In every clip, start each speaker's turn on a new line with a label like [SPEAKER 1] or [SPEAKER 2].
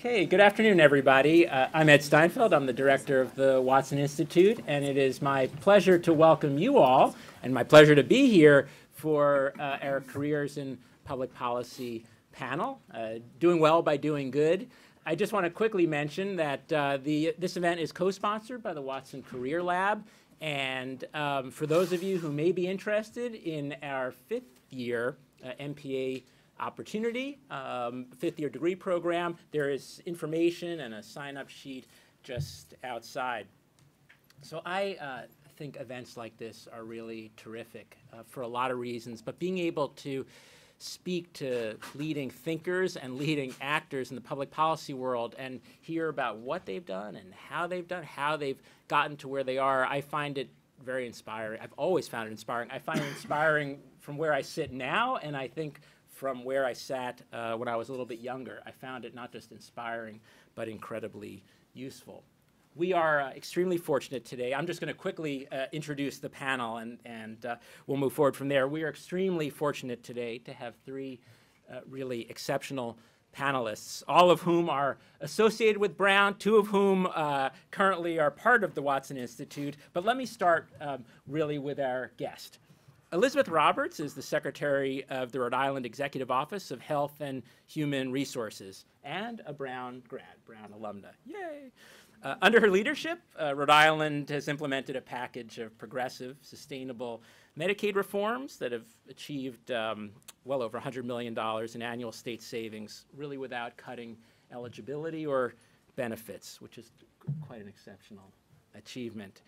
[SPEAKER 1] Okay, good afternoon, everybody. Uh, I'm Ed Steinfeld. I'm the director of the Watson Institute, and it is my pleasure to welcome you all, and my pleasure to be here for uh, our Careers in Public Policy panel, uh, Doing Well by Doing Good. I just want to quickly mention that uh, the, this event is co-sponsored by the Watson Career Lab, and um, for those of you who may be interested in our fifth year uh, MPA opportunity, um, fifth year degree program. There is information and a sign up sheet just outside. So I uh, think events like this are really terrific uh, for a lot of reasons, but being able to speak to leading thinkers and leading actors in the public policy world and hear about what they've done and how they've done, how they've gotten to where they are, I find it very inspiring. I've always found it inspiring. I find it inspiring from where I sit now, and I think from where I sat uh, when I was a little bit younger. I found it not just inspiring, but incredibly useful. We are uh, extremely fortunate today. I'm just going to quickly uh, introduce the panel and, and uh, we'll move forward from there. We are extremely fortunate today to have three uh, really exceptional panelists, all of whom are associated with Brown, two of whom uh, currently are part of the Watson Institute. But let me start um, really with our guest. Elizabeth Roberts is the Secretary of the Rhode Island Executive Office of Health and Human Resources and a Brown grad, Brown alumna. Yay! Uh, under her leadership, uh, Rhode Island has implemented a package of progressive, sustainable Medicaid reforms that have achieved um, well over $100 million in annual state savings, really without cutting eligibility or benefits, which is quite an exceptional achievement.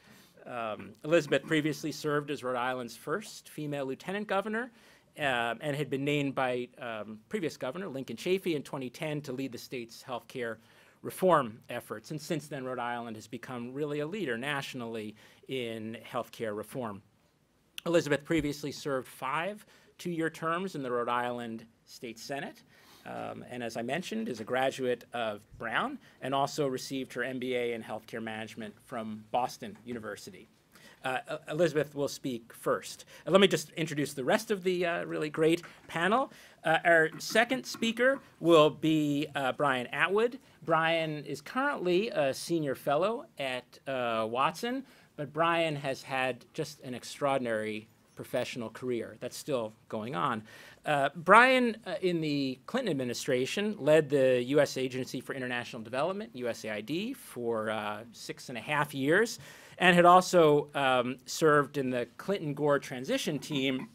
[SPEAKER 1] Um, Elizabeth previously served as Rhode Island's first female lieutenant governor uh, and had been named by um, previous governor Lincoln Chafee in 2010 to lead the state's health care reform efforts. And since then, Rhode Island has become really a leader nationally in healthcare reform. Elizabeth previously served five two-year terms in the Rhode Island State Senate um, and as I mentioned, is a graduate of Brown and also received her MBA in healthcare management from Boston University. Uh, Elizabeth will speak first. Uh, let me just introduce the rest of the uh, really great panel. Uh, our second speaker will be uh, Brian Atwood. Brian is currently a senior fellow at uh, Watson, but Brian has had just an extraordinary professional career that's still going on. Uh, Brian, uh, in the Clinton administration, led the U.S. Agency for International Development, USAID, for uh, six and a half years, and had also um, served in the Clinton Gore transition team.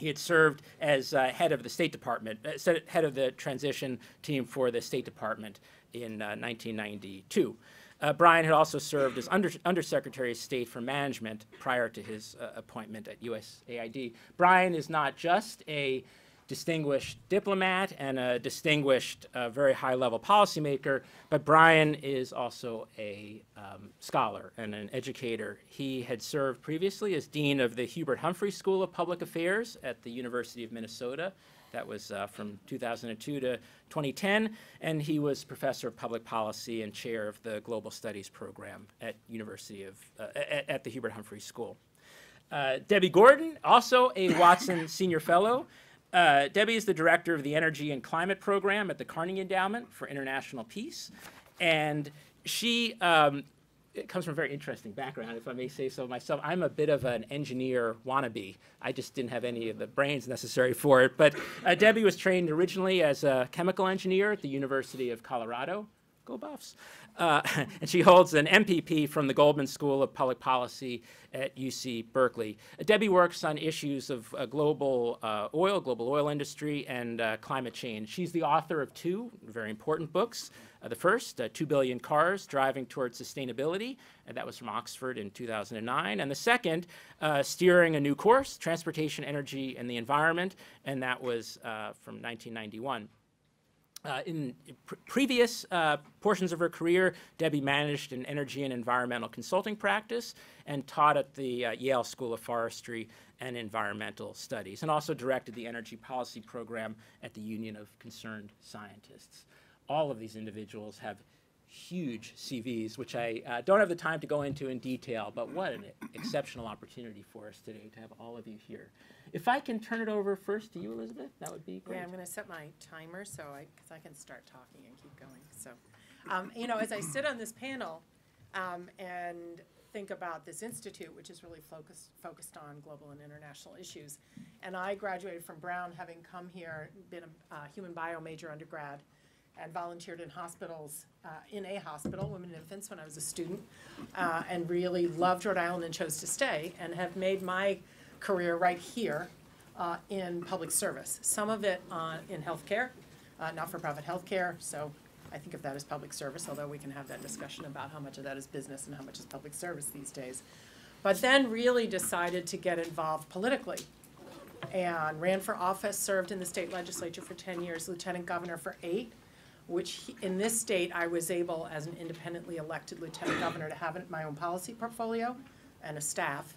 [SPEAKER 1] He had served as uh, head of the State Department, uh, head of the transition team for the State Department in 1992. Uh, Brian had also served as Under, Undersecretary of State for Management prior to his uh, appointment at USAID. Brian is not just a distinguished diplomat and a distinguished, uh, very high-level policymaker, but Brian is also a um, scholar and an educator. He had served previously as dean of the Hubert Humphrey School of Public Affairs at the University of Minnesota that was uh, from 2002 to 2010, and he was professor of public policy and chair of the Global Studies program at University of uh, at, at, the Hubert Humphrey School. Uh, Debbie Gordon, also a Watson Senior Fellow. Uh, Debbie is the director of the Energy and Climate Program at the Carnegie Endowment for International Peace, and she um, it comes from a very interesting background, if I may say so myself. I'm a bit of an engineer wannabe. I just didn't have any of the brains necessary for it. But uh, Debbie was trained originally as a chemical engineer at the University of Colorado. Go Buffs. Uh, and she holds an MPP from the Goldman School of Public Policy at UC Berkeley. Uh, Debbie works on issues of uh, global uh, oil, global oil industry, and uh, climate change. She's the author of two very important books. Uh, the first, uh, 2 Billion Cars Driving Towards Sustainability, and that was from Oxford in 2009. And the second, uh, Steering a New Course, Transportation, Energy, and the Environment, and that was uh, from 1991. Uh, in pr previous uh, portions of her career, Debbie managed an energy and environmental consulting practice and taught at the uh, Yale School of Forestry and Environmental Studies, and also directed the energy policy program at the Union of Concerned Scientists all of these individuals have huge CVs, which I uh, don't have the time to go into in detail, but what an exceptional opportunity for us today to have all of you here. If I can turn it over first to you, Elizabeth, that would be great.
[SPEAKER 2] Yeah, I'm gonna set my timer so I, because I can start talking and keep going, so. Um, you know, as I sit on this panel, um, and think about this institute, which is really focused, focused on global and international issues. And I graduated from Brown, having come here, been a, uh, human bio major undergrad, and volunteered in hospitals, uh, in a hospital, women and infants, when I was a student, uh, and really loved Rhode Island and chose to stay, and have made my career right here uh, in public service. Some of it uh, in healthcare, uh, not-for-profit healthcare, so I think of that as public service, although we can have that discussion about how much of that is business and how much is public service these days. But then really decided to get involved politically and ran for office, served in the state legislature for ten years, lieutenant governor for eight, which he- in this state, I was able, as an independently elected lieutenant governor, to have my own policy portfolio and a staff.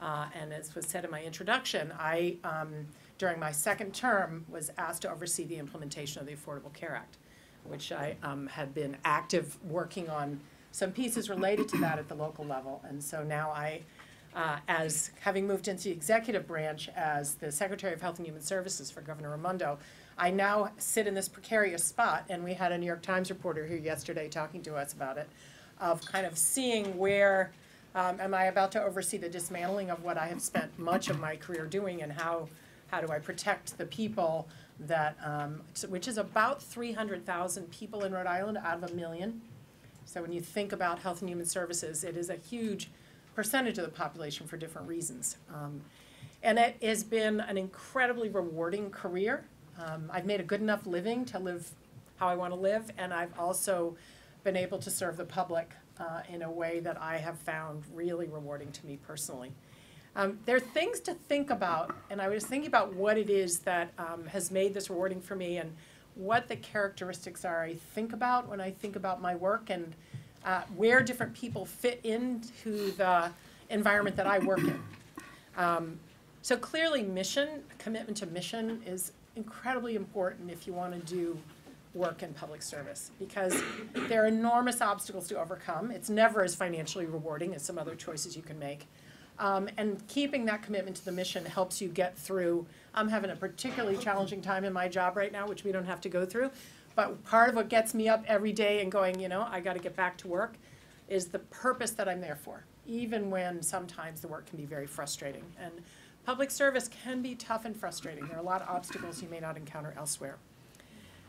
[SPEAKER 2] Uh, and as was said in my introduction, I, um, during my second term, was asked to oversee the implementation of the Affordable Care Act, which I, um, had been active working on some pieces related to that at the local level. And so now I, uh, as, having moved into the executive branch as the Secretary of Health and Human Services for Governor Raimondo, I now sit in this precarious spot, and we had a New York Times reporter here yesterday talking to us about it, of kind of seeing where, um, am I about to oversee the dismantling of what I have spent much of my career doing, and how, how do I protect the people that, um, which is about three hundred thousand people in Rhode Island out of a million. So when you think about health and human services, it is a huge percentage of the population for different reasons. Um, and it has been an incredibly rewarding career. Um, I've made a good enough living to live how I want to live, and I've also been able to serve the public uh, in a way that I have found really rewarding to me personally. Um, there are things to think about, and I was thinking about what it is that um, has made this rewarding for me and what the characteristics are I think about when I think about my work and uh, where different people fit into the environment that I work in. Um, so clearly, mission, commitment to mission is incredibly important if you want to do work in public service because there are enormous obstacles to overcome. It's never as financially rewarding as some other choices you can make. Um, and keeping that commitment to the mission helps you get through. I'm having a particularly challenging time in my job right now, which we don't have to go through. But part of what gets me up every day and going, you know, I got to get back to work, is the purpose that I'm there for, even when sometimes the work can be very frustrating. And public service can be tough and frustrating. There are a lot of obstacles you may not encounter elsewhere.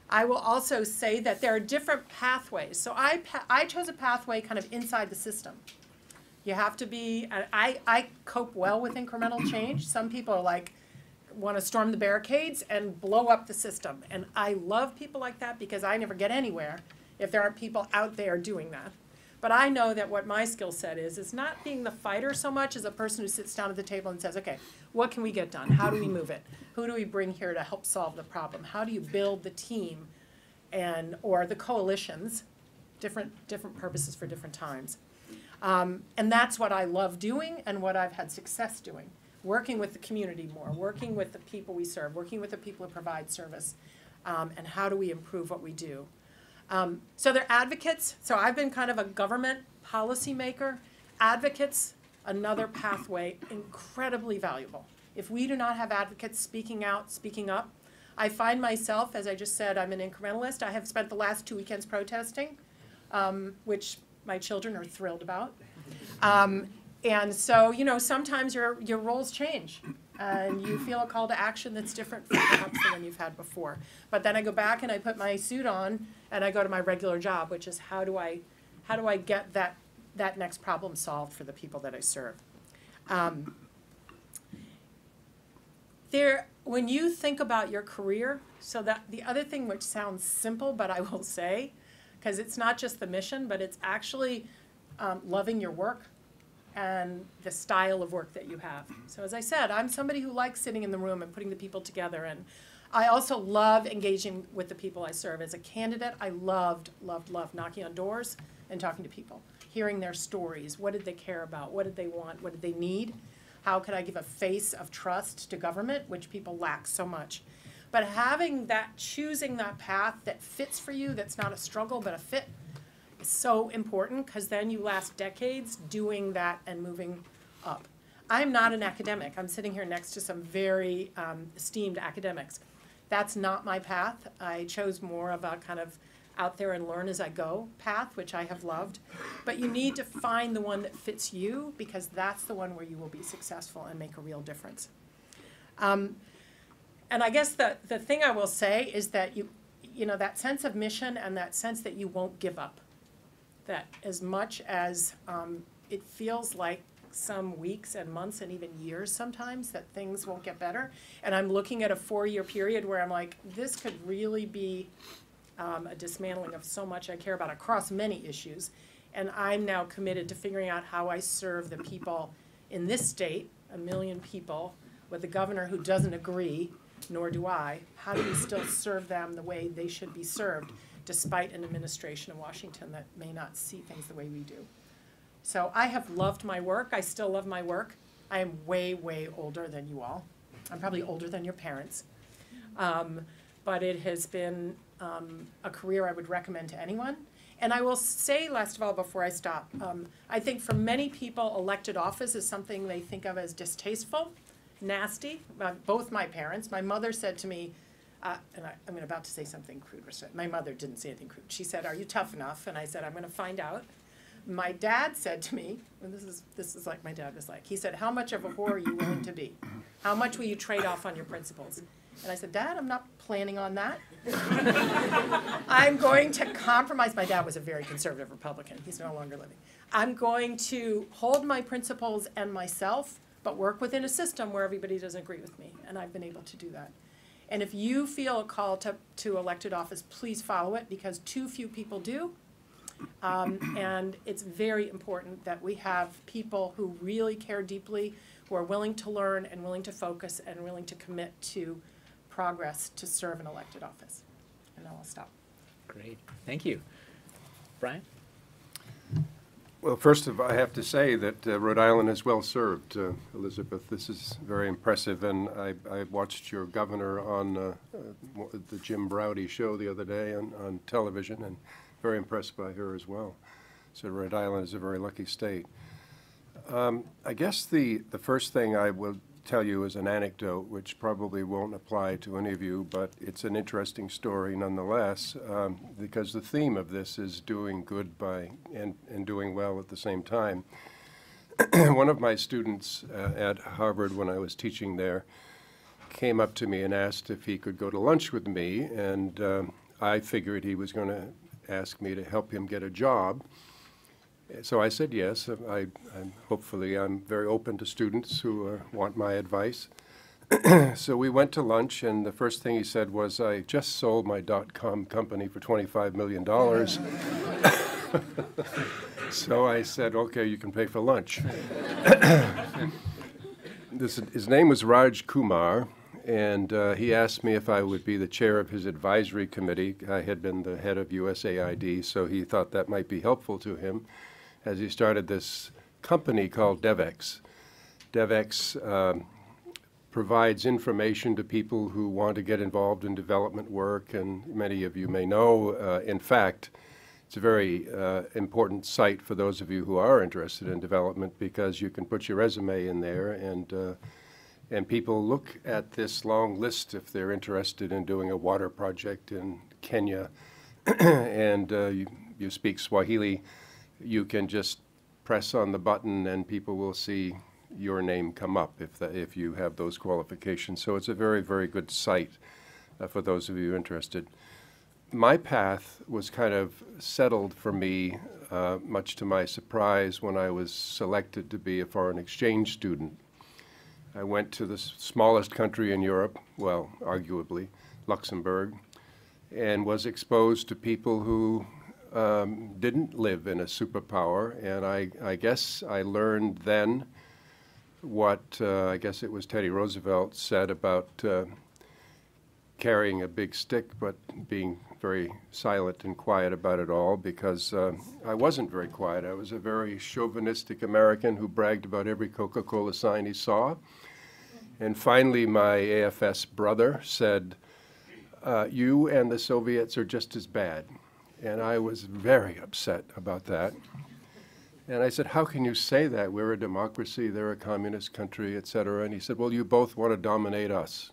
[SPEAKER 2] I will also say that there are different pathways. So I, I chose a pathway kind of inside the system. You have to be, I, I cope well with incremental change. Some people are like, want to storm the barricades and blow up the system. And I love people like that because I never get anywhere if there aren't people out there doing that. But I know that what my skill set is, is not being the fighter so much as a person who sits down at the table and says, okay, what can we get done? How do we move it? Who do we bring here to help solve the problem? How do you build the team and, or the coalitions, different, different purposes for different times. Um, and that's what I love doing and what I've had success doing. Working with the community more, working with the people we serve, working with the people who provide service, um, and how do we improve what we do. Um, so they're advocates. So I've been kind of a government policymaker. Advocates, another pathway, incredibly valuable. If we do not have advocates speaking out, speaking up, I find myself, as I just said, I'm an incrementalist. I have spent the last two weekends protesting, um, which my children are thrilled about. Um, and so, you know, sometimes your, your roles change and you feel a call to action that's different from perhaps the one you've had before. But then I go back and I put my suit on and I go to my regular job, which is how do I, how do I get that, that next problem solved for the people that I serve? Um, there, when you think about your career, so that the other thing which sounds simple, but I will say, because it's not just the mission, but it's actually um, loving your work and the style of work that you have. So as I said, I'm somebody who likes sitting in the room and putting the people together and I also love engaging with the people I serve. As a candidate, I loved, loved, loved knocking on doors and talking to people, hearing their stories. What did they care about? What did they want? What did they need? How could I give a face of trust to government, which people lack so much? But having that, choosing that path that fits for you, that's not a struggle but a fit, is so important because then you last decades doing that and moving up. I'm not an academic. I'm sitting here next to some very um, esteemed academics. That's not my path. I chose more of a kind of out there and learn as I go path, which I have loved. But you need to find the one that fits you because that's the one where you will be successful and make a real difference. Um, and I guess the, the thing I will say is that you, you know, that sense of mission and that sense that you won't give up. That as much as um, it feels like some weeks and months and even years sometimes that things won't get better. And I'm looking at a four-year period where I'm like, this could really be um, a dismantling of so much I care about across many issues. And I'm now committed to figuring out how I serve the people in this state, a million people, with a governor who doesn't agree, nor do I. How do we still serve them the way they should be served, despite an administration in Washington that may not see things the way we do? So I have loved my work. I still love my work. I am way, way older than you all. I'm probably older than your parents. Um, but it has been um, a career I would recommend to anyone. And I will say, last of all, before I stop, um, I think for many people, elected office is something they think of as distasteful, nasty. Uh, both my parents, my mother said to me, uh, and I, I'm about to say something crude. My mother didn't say anything crude. She said, "Are you tough enough?" And I said, "I'm going to find out." My dad said to me, and this is this is like my dad was like. He said, "How much of a whore are you willing to be? How much will you trade off on your principles?" And I said, Dad, I'm not planning on that. I'm going to compromise. My dad was a very conservative Republican. He's no longer living. I'm going to hold my principles and myself, but work within a system where everybody doesn't agree with me. And I've been able to do that. And if you feel a call to, to elected office, please follow it because too few people do. Um, and it's very important that we have people who really care deeply, who are willing to learn and willing to focus and willing to commit to progress to serve an elected office. And then I'll stop.
[SPEAKER 1] Great, thank you. Brian?
[SPEAKER 3] Well, first of all, I have to say that uh, Rhode Island is well served, uh, Elizabeth. This is very impressive, and I, I watched your governor on uh, uh the Jim Braude show the other day on, on television, and very impressed by her as well. So Rhode Island is a very lucky state. Um, I guess the, the first thing I will tell you as an anecdote, which probably won't apply to any of you, but it's an interesting story nonetheless, um, because the theme of this is doing good by and, and doing well at the same time. One of my students uh, at Harvard, when I was teaching there, came up to me and asked if he could go to lunch with me, and um, I figured he was going to ask me to help him get a job. So I said yes. I, I'm, hopefully, I'm very open to students who uh, want my advice. so we went to lunch, and the first thing he said was, I just sold my dot-com company for $25 million. so I said, okay, you can pay for lunch. this, his name was Raj Kumar, and uh, he asked me if I would be the chair of his advisory committee. I had been the head of USAID, so he thought that might be helpful to him as he started this company called DevEx. DevEx um, provides information to people who want to get involved in development work, and many of you may know, uh, in fact, it's a very uh, important site for those of you who are interested in development because you can put your resume in there and uh, and people look at this long list if they're interested in doing a water project in Kenya and uh, you, you speak Swahili you can just press on the button and people will see your name come up if, the, if you have those qualifications. So it's a very, very good site uh, for those of you interested. My path was kind of settled for me, uh, much to my surprise, when I was selected to be a foreign exchange student. I went to the smallest country in Europe, well, arguably, Luxembourg, and was exposed to people who um, didn't live in a superpower, and I, I guess I learned then what uh, I guess it was Teddy Roosevelt said about uh, carrying a big stick, but being very silent and quiet about it all because uh, I wasn't very quiet. I was a very chauvinistic American who bragged about every Coca Cola sign he saw. And finally, my AFS brother said, uh, You and the Soviets are just as bad And I was very upset about that. And I said, How can you say that? We're a democracy, they're a communist country, et cetera. And he said, Well, you both want to dominate us.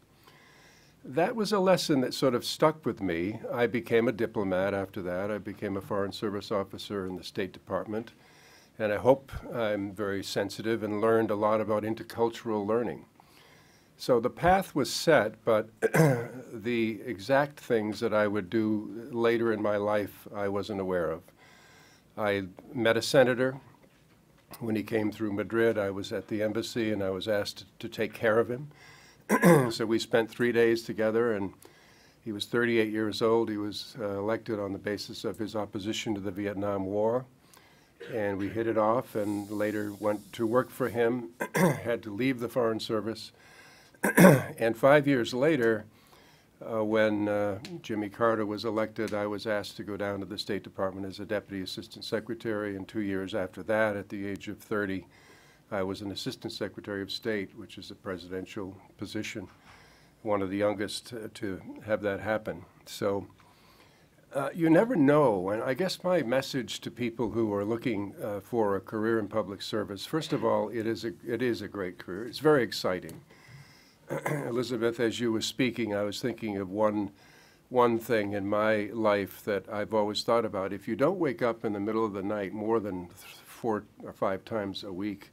[SPEAKER 3] That was a lesson that sort of stuck with me. I became a diplomat after that. I became a Foreign Service officer in the State Department. And I hope I'm very sensitive and learned a lot about intercultural learning. So the path was set, but the exact things that I would do later in my life, I wasn't aware of. I met a senator. When he came through Madrid, I was at the embassy and I was asked to take care of him. so we spent three days together, and he was 38 years old. He was uh, elected on the basis of his opposition to the Vietnam War. And we hit it off and later went to work for him, had to leave the Foreign Service. and five years later, uh, when uh, Jimmy Carter was elected, I was asked to go down to the State Department as a Deputy Assistant Secretary. And two years after that, at the age of 30, I was an Assistant Secretary of State, which is a presidential position, one of the youngest to, to have that happen. So uh, you never know. And I guess my message to people who are looking uh, for a career in public service, first of all, it is a, it is a great career. It's very exciting. Elizabeth, as you were speaking, I was thinking of one, one thing in my life that I've always thought about. If you don't wake up in the middle of the night more than four or five times a week,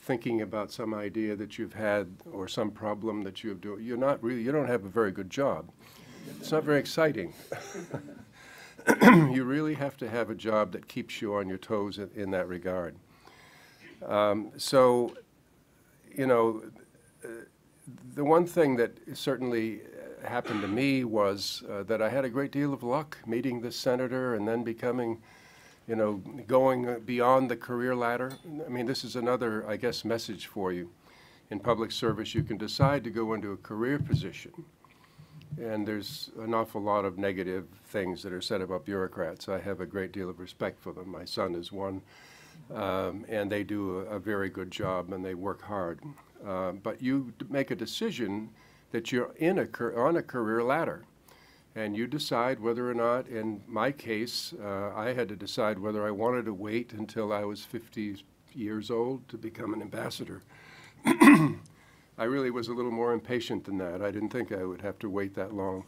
[SPEAKER 3] thinking about some idea that you've had or some problem that you've do, you're not really, you don't have a very good job. It's not very exciting. you really have to have a job that keeps you on your toes in, in that regard. Um, so, you know, the one thing that certainly uh, happened to me was uh, that I had a great deal of luck meeting this senator and then becoming, you know, going beyond the career ladder. I mean, this is another, I guess, message for you. In public service, you can decide to go into a career position. And there's an awful lot of negative things that are said about bureaucrats. I have a great deal of respect for them. My son is one, um, and they do a, a very good job and they work hard. Uh, but you make a decision that you're in a on a career ladder, and you decide whether or not. In my case, uh, I had to decide whether I wanted to wait until I was 50 years old to become an ambassador. I really was a little more impatient than that. I didn't think I would have to wait that long.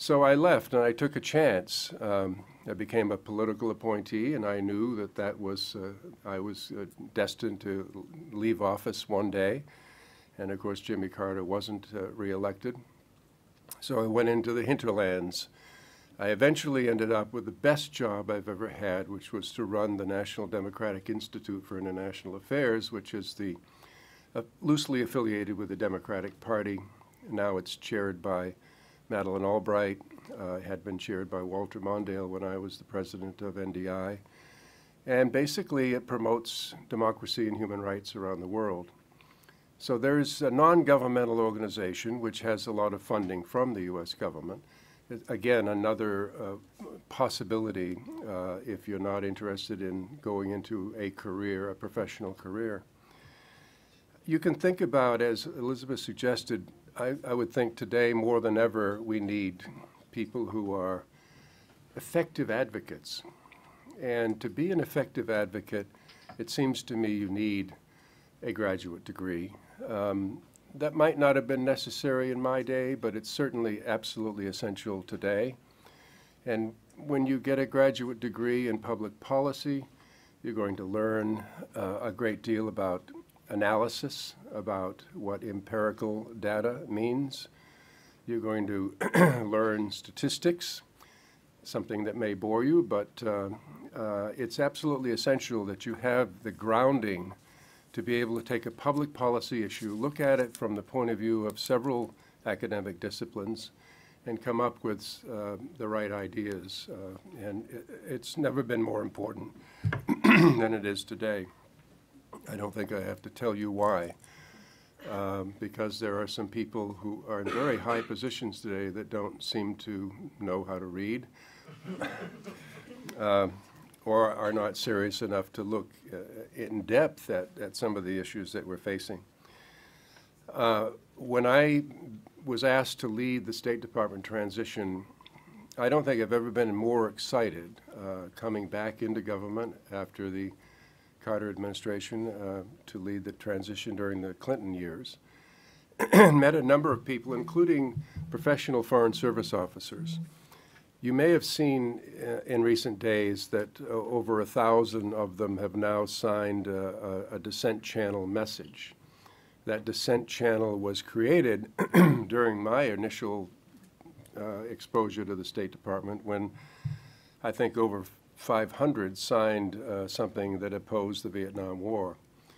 [SPEAKER 3] So I left and I took a chance. Um, I became a political appointee, and I knew that that was uh, I was uh, destined to leave office one day. And of course, Jimmy Carter wasn't uh, reelected. So I went into the hinterlands. I eventually ended up with the best job I've ever had, which was to run the National Democratic Institute for International Affairs, which is the uh, loosely affiliated with the Democratic Party. Now it's chaired by Madeleine Albright uh, had been chaired by Walter Mondale when I was the president of NDI. And basically, it promotes democracy and human rights around the world. So there's a non-governmental organization which has a lot of funding from the U.S. government. Again, another uh, possibility uh, if you're not interested in going into a career, a professional career. You can think about, as Elizabeth suggested, I, I would think today more than ever we need people who are effective advocates. And to be an effective advocate, it seems to me you need a graduate degree. Um, that might not have been necessary in my day, but it's certainly absolutely essential today. And when you get a graduate degree in public policy, you're going to learn uh, a great deal about analysis about what empirical data means. You're going to learn statistics, something that may bore you, but uh, uh, it's absolutely essential that you have the grounding to be able to take a public policy issue, look at it from the point of view of several academic disciplines, and come up with uh, the right ideas. Uh, and it, it's never been more important than it is today. I don't think I have to tell you why, um, because there are some people who are in very high positions today that don't seem to know how to read uh, or are not serious enough to look uh, in depth at, at some of the issues that we're facing. Uh, when I was asked to lead the State Department transition, I don't think I've ever been more excited uh, coming back into government after the Carter administration uh, to lead the transition during the Clinton years. and Met a number of people, including professional Foreign Service officers. You may have seen uh, in recent days that uh, over a thousand of them have now signed a, a, a dissent channel message. That dissent channel was created during my initial uh, exposure to the State Department when I think over 500 signed uh, something that opposed the Vietnam War,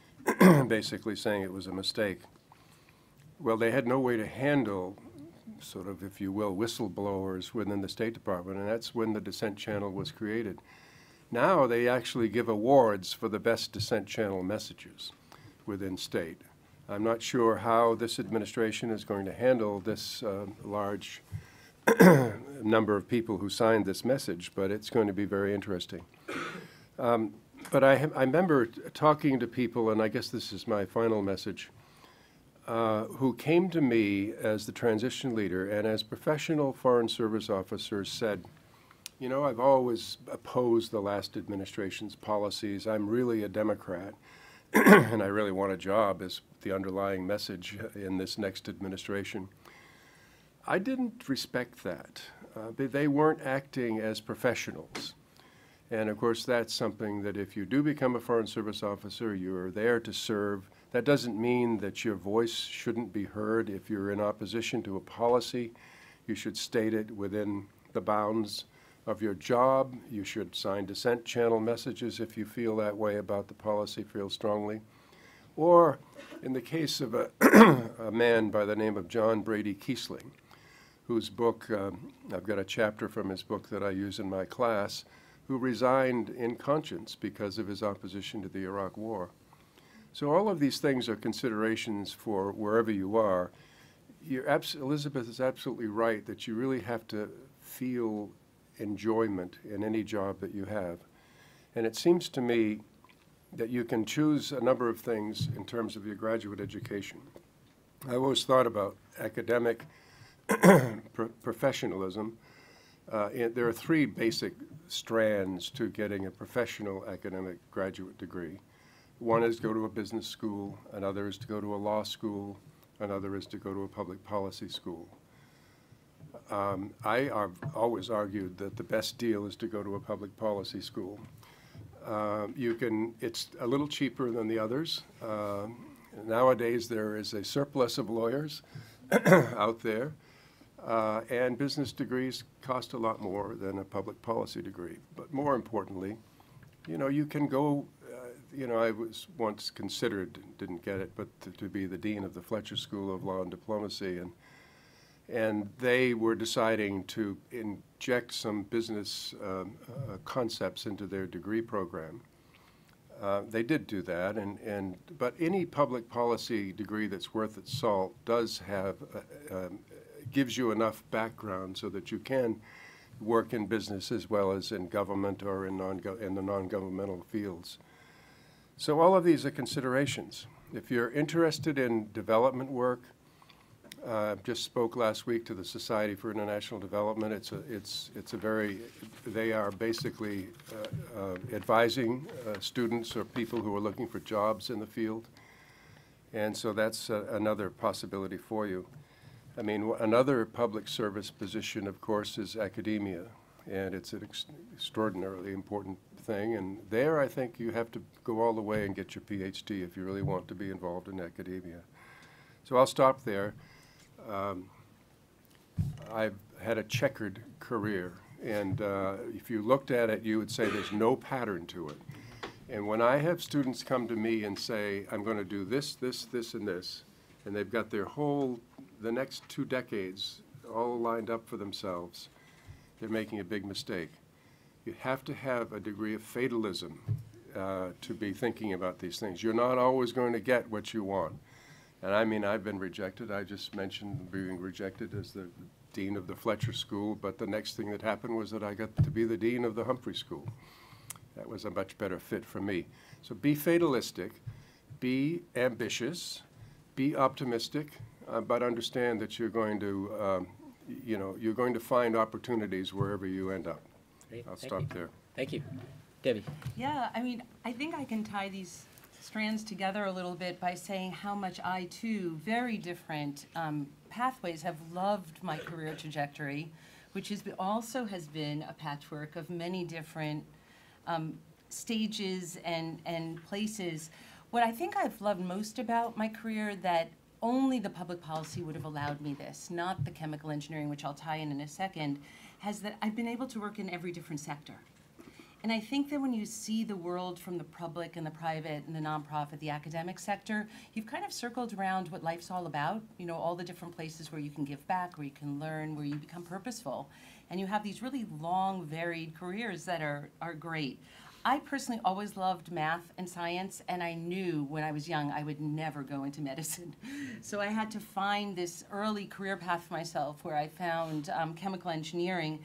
[SPEAKER 3] basically saying it was a mistake. Well, they had no way to handle, sort of, if you will, whistleblowers within the State Department, and that's when the dissent channel was created. Now they actually give awards for the best dissent channel messages within state. I'm not sure how this administration is going to handle this uh, large number of people who signed this message, but it's going to be very interesting. Um, but I, I remember talking to people, and I guess this is my final message, uh, who came to me as the transition leader and as professional Foreign Service officers said, you know, I've always opposed the last administration's policies. I'm really a Democrat, and I really want a job, is the underlying message in this next administration. I didn't respect that. Uh, they, weren't acting as professionals. And of course, that's something that if you do become a Foreign Service officer, you're there to serve. That doesn't mean that your voice shouldn't be heard. If you're in opposition to a policy, you should state it within the bounds of your job. You should sign dissent channel messages if you feel that way about the policy, feel strongly. Or in the case of a, a man by the name of John Brady Kiesling, whose book, um, I've got a chapter from his book that I use in my class, who resigned in conscience because of his opposition to the Iraq War. So all of these things are considerations for wherever you are. Elizabeth is absolutely right that you really have to feel enjoyment in any job that you have. And it seems to me that you can choose a number of things in terms of your graduate education. I always thought about academic pro professionalism, uh, it, there are three basic strands to getting a professional academic graduate degree. One is to go to a business school, another is to go to a law school, another is to go to a public policy school. Um, I have always argued that the best deal is to go to a public policy school. Uh, you can, it's a little cheaper than the others. Uh, nowadays, there is a surplus of lawyers out there. Uh, and business degrees cost a lot more than a public policy degree. But more importantly, you know, you can go, uh, you know, I was once considered, didn't get it, but to, to, be the dean of the Fletcher School of Law and Diplomacy. And, and they were deciding to inject some business um, uh, concepts into their degree program. Uh, they did do that, and, and but any public policy degree that's worth its salt does have uh, um, gives you enough background so that you can work in business as well as in government or in, non in the non-governmental fields. So all of these are considerations. If you're interested in development work, uh, just spoke last week to the Society for International Development. It's a, it's, it's a very, they are basically uh, uh, advising uh, students or people who are looking for jobs in the field. And so that's uh, another possibility for you. I mean, another public service position, of course, is academia, and it's an ex extraordinarily important thing. And there, I think you have to go all the way and get your PhD if you really want to be involved in academia. So I'll stop there. Um, I've had a checkered career, and uh, if you looked at it, you would say there's no pattern to it. And when I have students come to me and say, I'm going to do this, this, this, and this, and they've got their whole the next two decades all lined up for themselves, they're making a big mistake. You have to have a degree of fatalism uh, to be thinking about these things. You're not always going to get what you want. And I mean, I've been rejected. I just mentioned being rejected as the dean of the Fletcher School, but the next thing that happened was that I got to be the dean of the Humphrey School. That was a much better fit for me. So be fatalistic, be ambitious, be optimistic, uh, but understand that you're going to, um, you know, you're going to find opportunities wherever you end up.
[SPEAKER 1] Great,
[SPEAKER 3] I'll
[SPEAKER 1] thank you.
[SPEAKER 3] stop there.
[SPEAKER 1] Thank you. Debbie?
[SPEAKER 4] Yeah, I mean, I think I can tie these strands together a little bit by saying how much I too, very different um, pathways, have loved my career trajectory, which is also has been a patchwork of many different um, stages and and places. What I think I've loved most about my career that only the public policy would have allowed me this, not the chemical engineering, which I'll tie in in a second, has that I've been able to work in every different sector. And I think that when you see the world from the public and the private and the nonprofit, the academic sector, you've kind of circled around what life's all about. You know, all the different places where you can give back, where you can learn, where you become purposeful. And you have these really long, varied careers that are, are great. I personally always loved math and science, and I knew when I was young I would never go into medicine. So I had to find this early career path for myself where I found um, chemical engineering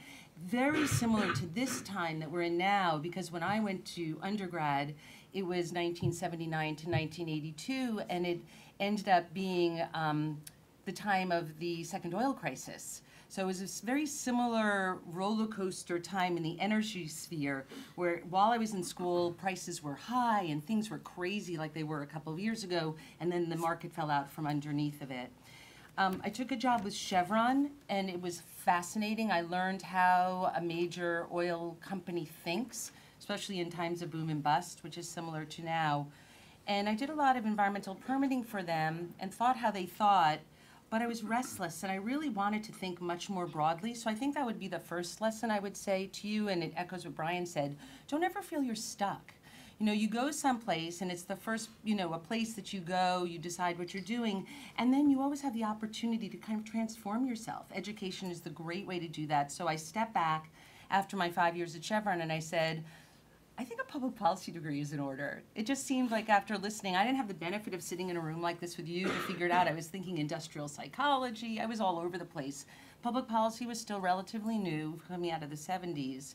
[SPEAKER 4] very similar to this time that we're in now because when I went to undergrad, it was 1979 to 1982, and it ended up being um, the time of the second oil crisis. So it was a very similar roller coaster time in the energy sphere where while I was in school, prices were high and things were crazy like they were a couple of years ago, and then the market fell out from underneath of it. Um, I took a job with Chevron, and it was fascinating. I learned how a major oil company thinks, especially in times of boom and bust, which is similar to now. And I did a lot of environmental permitting for them and thought how they thought, but I was restless and I really wanted to think much more broadly. So I think that would be the first lesson I would say to you, and it echoes what Brian said. Don't ever feel you're stuck. You know, you go someplace and it's the first, you know, a place that you go, you decide what you're doing, and then you always have the opportunity to kind of transform yourself. Education is the great way to do that. So I stepped back after my five years at Chevron and I said, I think a public policy degree is in order. It just seemed like after listening, I didn't have the benefit of sitting in a room like this with you to figure it out. I was thinking industrial psychology, I was all over the place. Public policy was still relatively new, coming out of the 70s.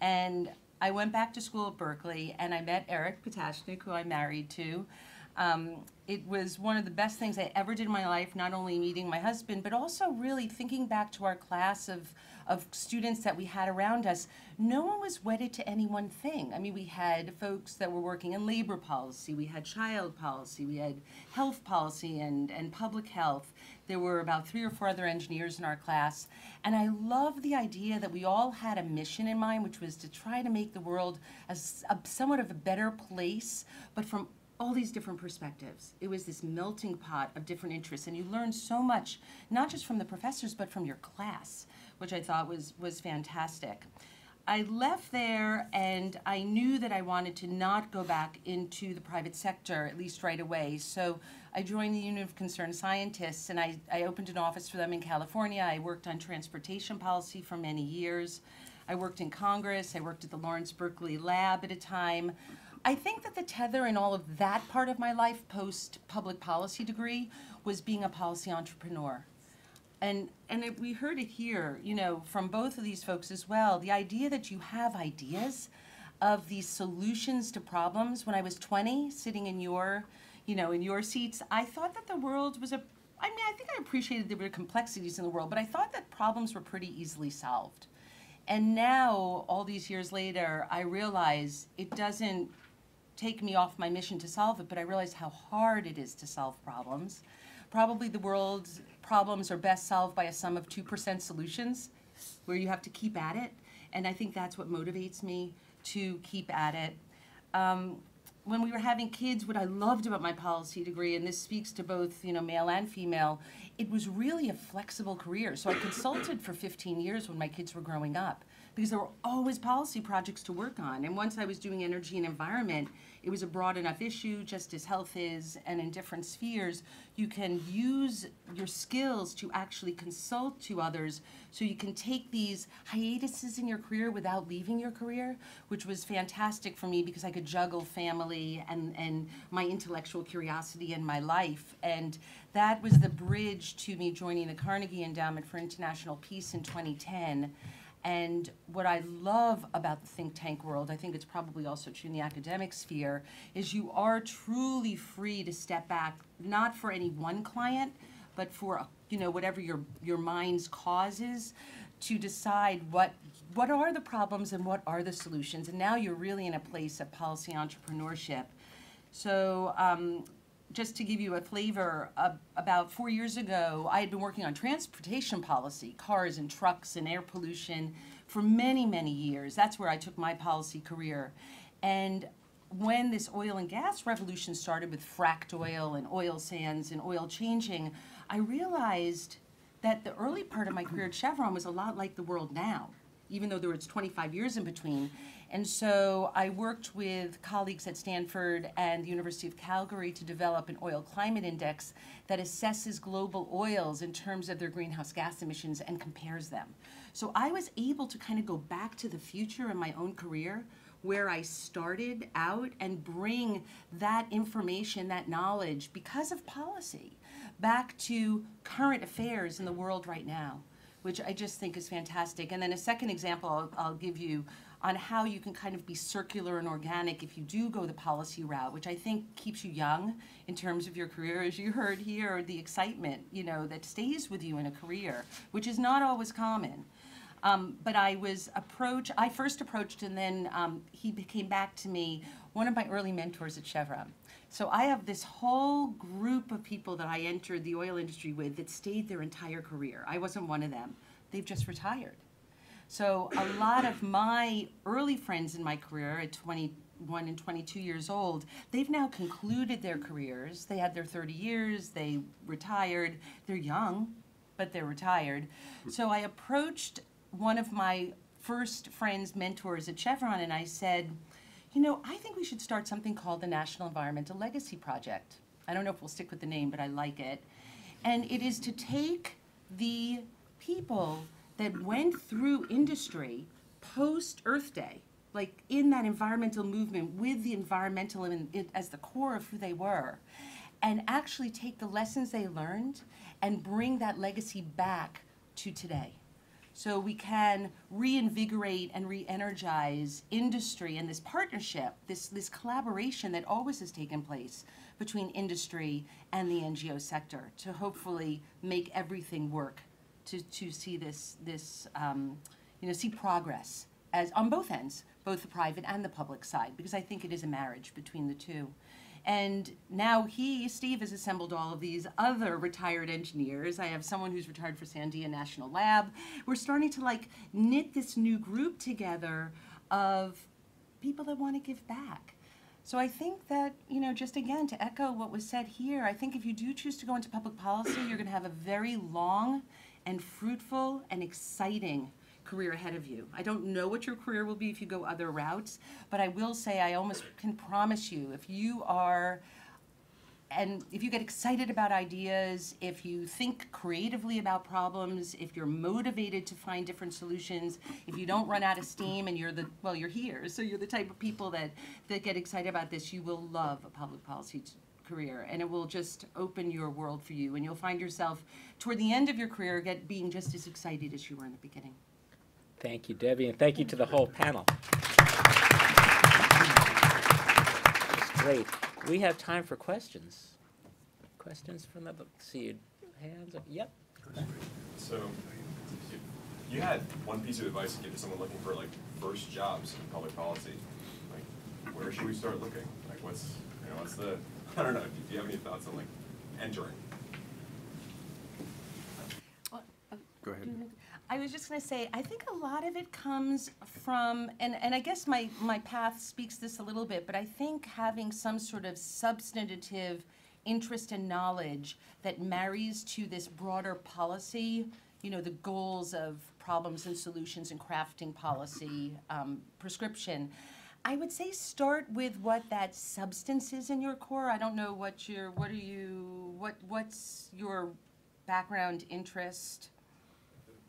[SPEAKER 4] And I went back to school at Berkeley and I met Eric Potashnik, who I'm married to. Um, it was one of the best things I ever did in my life, not only meeting my husband, but also really thinking back to our class of, of students that we had around us. No one was wedded to any one thing. I mean, we had folks that were working in labor policy, we had child policy, we had health policy and, and public health. There were about three or four other engineers in our class. And I love the idea that we all had a mission in mind, which was to try to make the world a, somewhat of a better place, but from all these different perspectives. It was this melting pot of different interests, and you learned so much, not just from the professors, but from your class, which I thought was, was fantastic. I left there and I knew that I wanted to not go back into the private sector, at least right away. So I joined the Union of Concerned Scientists and I, I opened an office for them in California. I worked on transportation policy for many years. I worked in Congress. I worked at the Lawrence Berkeley Lab at a time. I think that the tether in all of that part of my life post public policy degree was being a policy entrepreneur. And and it, we heard it here, you know, from both of these folks as well. The idea that you have ideas of these solutions to problems. When I was 20, sitting in your, you know, in your seats, I thought that the world was a I mean, I think I appreciated there were complexities in the world, but I thought that problems were pretty easily solved. And now, all these years later, I realize it doesn't take me off my mission to solve it, but I realize how hard it is to solve problems. Probably the world's problems are best solved by a sum of 2% solutions, where you have to keep at it. And I think that's what motivates me to keep at it. Um, when we were having kids, what I loved about my policy degree, and this speaks to both you know male and female, it was really a flexible career. So I consulted for 15 years when my kids were growing up because there were always policy projects to work on. And once I was doing energy and environment, it was a broad enough issue, just as health is, and in different spheres, you can use your skills to actually consult to others so you can take these hiatuses in your career without leaving your career, which was fantastic for me because I could juggle family and, and my intellectual curiosity and my life. And that was the bridge to me joining the Carnegie Endowment for International Peace in 2010. And what I love about the think tank world, I think it's probably also true in the academic sphere, is you are truly free to step back, not for any one client, but for, you know, whatever your, your mind's causes, to decide what, what are the problems and what are the solutions. And now you're really in a place of policy entrepreneurship. So, um, just to give you a flavor, uh, about four years ago, I had been working on transportation policy, cars and trucks and air pollution, for many, many years. That's where I took my policy career. And when this oil and gas revolution started with fracked oil and oil sands and oil changing, I realized that the early part of my career at Chevron was a lot like the world now, even though there was 25 years in between. And so I worked with colleagues at Stanford and the University of Calgary to develop an oil climate index that assesses global oils in terms of their greenhouse gas emissions and compares them. So I was able to kind of go back to the future in my own career where I started out and bring that information, that knowledge, because of policy, back to current affairs in the world right now, which I just think is fantastic. And then a second example I'll, I'll give you on how you can kind of be circular and organic if you do go the policy route, which I think keeps you young in terms of your career. As you heard here, the excitement, you know, that stays with you in a career, which is not always common. Um, but I was approached, I first approached, and then um, he came back to me, one of my early mentors at Chevron. So I have this whole group of people that I entered the oil industry with that stayed their entire career. I wasn't one of them. They've just retired. So a lot of my early friends in my career at 21 and 22 years old, they've now concluded their careers. They had their 30 years, they retired. They're young, but they're retired. So I approached one of my first friends, mentors at Chevron, and I said, you know, I think we should start something called the National Environmental Legacy Project. I don't know if we'll stick with the name, but I like it. And it is to take the people that went through industry post Earth Day, like in that environmental movement with the environmental as the core of who they were, and actually take the lessons they learned and bring that legacy back to today so we can reinvigorate and re-energize industry and this partnership, this, this collaboration that always has taken place between industry and the NGO sector to hopefully make everything work to, to see this, this um, you know, see progress as on both ends, both the private and the public side, because I think it is a marriage between the two. And now he, Steve, has assembled all of these other retired engineers. I have someone who's retired for Sandia National Lab. We're starting to like knit this new group together of people that want to give back. So I think that, you know, just again to echo what was said here, I think if you do choose to go into public policy, you're going to have a very long and fruitful and exciting career ahead of you. I don't know what your career will be if you go other routes, but I will say I almost can promise you if you are and if you get excited about ideas, if you think creatively about problems, if you're motivated to find different solutions, if you don't run out of steam and you're the well, you're here, so you're the type of people that that get excited about this, you will love a public policy career and it will just open your world for you and you'll find yourself toward the end of your career get being just as excited as you were in the beginning.
[SPEAKER 1] Thank you, Debbie, and thank you to the whole panel. Great. We have time for questions. Questions from the, let's see, hands up, yep.
[SPEAKER 5] So, you- you had one piece of advice to give to someone looking for like first jobs in public policy. Like, where should we start looking? Like, what's, you know, what's the, I don't know, do you have any thoughts on like entering?
[SPEAKER 3] Go ahead.
[SPEAKER 4] I was just going to say, I think a lot of it comes from, and, and I guess my, my path speaks this a little bit, but I think having some sort of substantive interest and knowledge that marries to this broader policy, you know, the goals of problems and solutions and crafting policy um, prescription. I would say start with what that substance is in your core. I don't know what your, what are you, what, what's your background interest?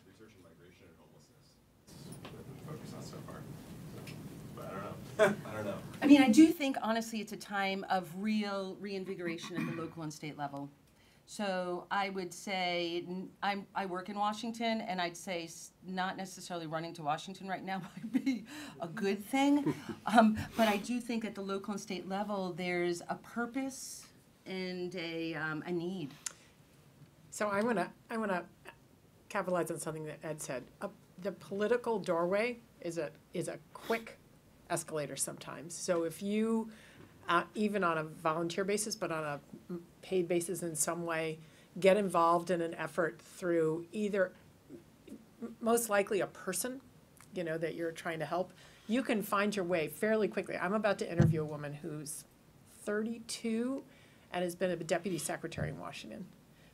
[SPEAKER 5] Research and migration and homelessness. What I've been focused on so far. So, But I don't know. I don't know.
[SPEAKER 4] I mean, I do think honestly it's a time of real reinvigoration at the local and state level. So I would say n- I'm, I work in Washington, and I'd say not necessarily running to Washington right now might be a good thing. Um, but I do think at the local and state level, there's a purpose and a, um, a need.
[SPEAKER 2] So I want to, I want to capitalize on something that Ed said. Uh, The political doorway is a, is a quick escalator sometimes. So if you, uh, even on a volunteer basis, but on a paid basis in some way, get involved in an effort through either, most likely a person, you know, that you're trying to help, you can find your way fairly quickly. I'm about to interview a woman who's thirty-two and has been a deputy secretary in Washington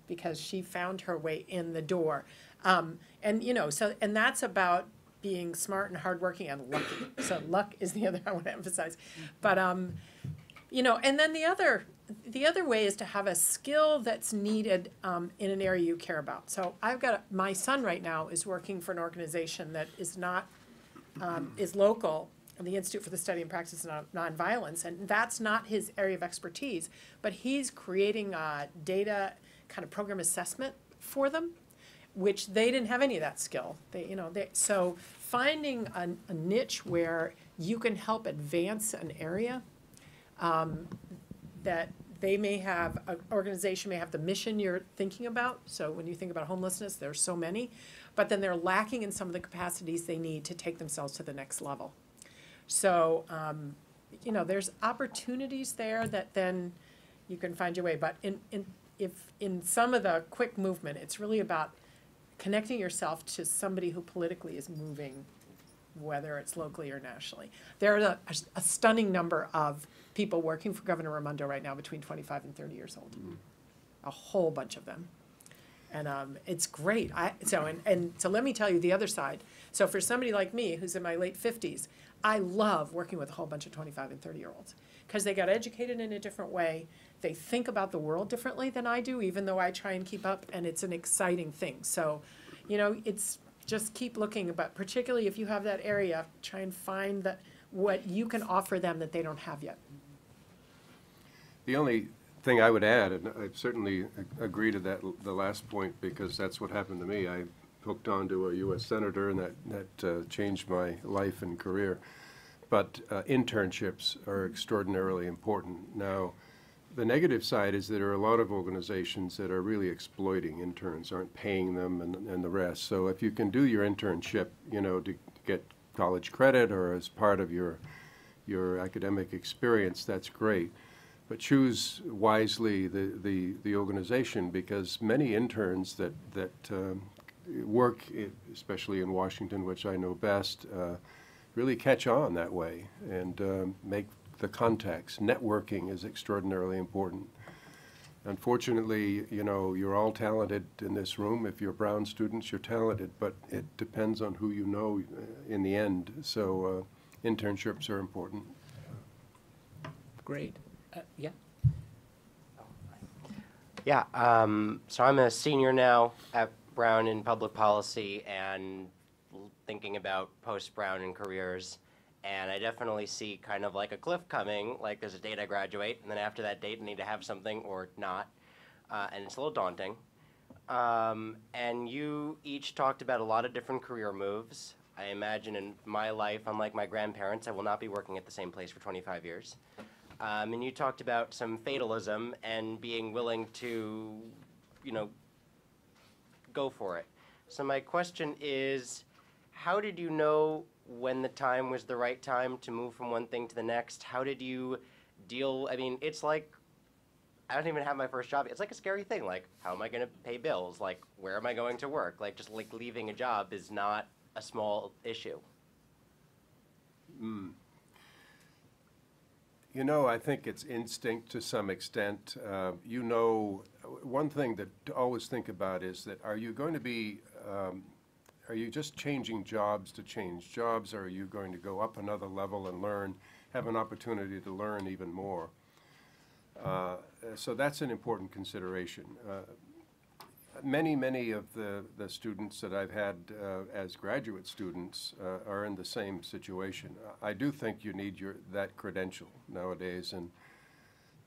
[SPEAKER 2] because she found her way in the door. Um, and, you know, so, and that's about being smart and hardworking and lucky. So luck is the other I want to emphasize. But, um, you know, and then the other, the other way is to have a skill that's needed um, in an area you care about. So I've got, a- my son right now is working for an organization that is not, um, is local, the Institute for the Study and Practice of Nonviolence, and that's not his area of expertise. But he's creating a data kind of program assessment for them, which they didn't have any of that skill. They, you know, they, so finding a, a niche where you can help advance an area um, that they may have, an organization may have the mission you're thinking about. So when you think about homelessness, there's so many, but then they're lacking in some of the capacities they need to take themselves to the next level. So, um, you know, there's opportunities there that then you can find your way. But in, in, if, in some of the quick movement, it's really about connecting yourself to somebody who politically is moving, whether it's locally or nationally. There are a, a stunning number of people working for Governor Raimondo right now between twenty-five and thirty years old. A whole bunch of them. And um, it's great. I, so, and, and so let me tell you the other side. So for somebody like me, who's in my late fifties, I love working with a whole bunch of twenty-five and thirty-year-olds. Because they got educated in a different way. They think about the world differently than I do, even though I try and keep up, and it's an exciting thing. So, you know, it's, just keep looking, but particularly if you have that area, try and find that, what you can offer them that they don't have yet.
[SPEAKER 3] The only thing I would add, and I certainly agree to that, the last point, because that's what happened to me. I hooked onto a U.S. senator, and that, that uh, changed my life and career. But uh, internships are extraordinarily important. Now, the negative side is there are a lot of organizations that are really exploiting interns, aren't paying them and, and the rest. So if you can do your internship, you know, to get college credit or as part of your, your academic experience, that's great. But choose wisely the, the, the organization because many interns that, that um, work, especially in Washington, which I know best, uh, really catch on that way and um, make the contacts. Networking is extraordinarily important. Unfortunately, you know, you're all talented in this room. If you're Brown students, you're talented, but it depends on who you know uh, in the end. So uh, internships are important.
[SPEAKER 1] Great. Uh, Yeah,
[SPEAKER 6] Yeah, um, so I'm a senior now at Brown in public policy and thinking about post Brown and careers. And I definitely see kind of like a cliff coming, like there's a date I graduate, and then after that date, I need to have something or not. Uh, and it's a little daunting. Um, and you each talked about a lot of different career moves. I imagine in my life, unlike my grandparents, I will not be working at the same place for 25 years. Um, and you talked about some fatalism and being willing to, you know, go for it. So my question is, how did you know when the time was the right time to move from one thing to the next? How did you deal? I mean, it's like I don't even have my first job. It's like a scary thing. Like, how am I going to pay bills? Like, where am I going to work? Like, just like leaving a job is not a small issue.
[SPEAKER 3] You know, I think it's instinct to some extent. Uh, You know, one thing that to always think about is that are you going to be, um, are you just changing jobs to change jobs? Or are you going to go up another level and learn, have an opportunity to learn even more? Uh, So that's an important consideration. Uh, Many, many of the, the students that I've had uh, as graduate students uh, are in the same situation. I do think you need your, that credential nowadays, and,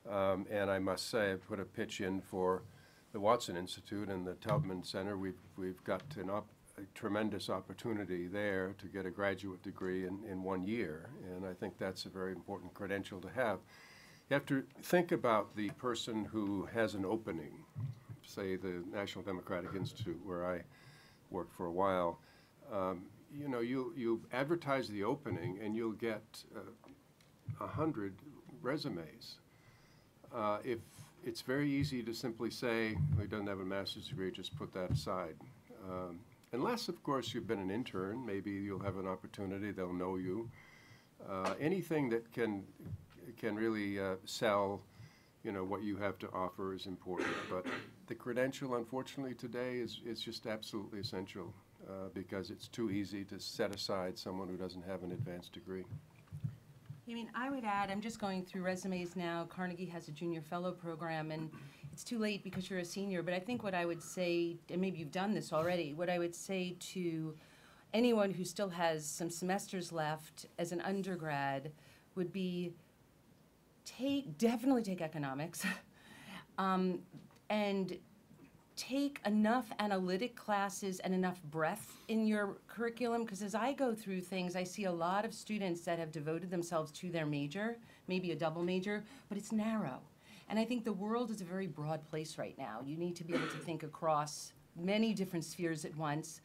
[SPEAKER 3] um, and I must say, I've put a pitch in for the Watson Institute and the Taubman Center. We've, we've got an op, a tremendous opportunity there to get a graduate degree in, in one year, and I think that's a very important credential to have. You have to think about the person who has an opening say, the National Democratic Institute, where I worked for a while, um, you know, you, you advertise the opening and you'll get uh, a hundred resumes. Uh, If, it's very easy to simply say, "Well, he doesn't have a master's degree, just put that aside. Um, Unless, of course, you've been an intern, maybe you'll have an opportunity, they'll know you. Uh, Anything that can, can really uh, sell, you know, what you have to offer is important. But the credential, unfortunately, today is, is just absolutely essential uh, because it's too easy to set aside someone who doesn't have an advanced degree.
[SPEAKER 4] I mean, I would add, I'm just going through resumes now. Carnegie has a junior fellow program, and it's too late because you're a senior. But I think what I would say, and maybe you've done this already, what I would say to anyone who still has some semesters left as an undergrad would be take, definitely take economics. um, and take enough analytic classes and enough breadth in your curriculum because as I go through things, I see a lot of students that have devoted themselves to their major, maybe a double major, but it's narrow. And I think the world is a very broad place right now. You need to be able to think across many different spheres at once.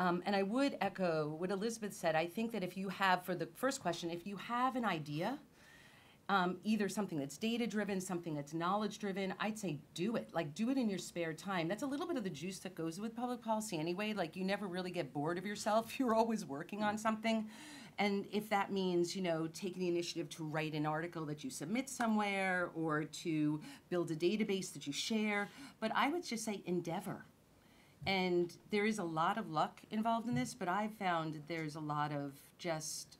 [SPEAKER 4] Um, and I would echo what Elizabeth said. I think that if you have, for the first question, if you have an idea, um, either something that's data driven, something that's knowledge driven, I'd say do it. Like, do it in your spare time. That's a little bit of the juice that goes with public policy anyway. Like, you never really get bored of yourself. You're always working on something. And if that means, you know, taking the initiative to write an article that you submit somewhere or to build a database that you share, but I would just say endeavor. And there is a lot of luck involved in this, but I've found that there's a lot of just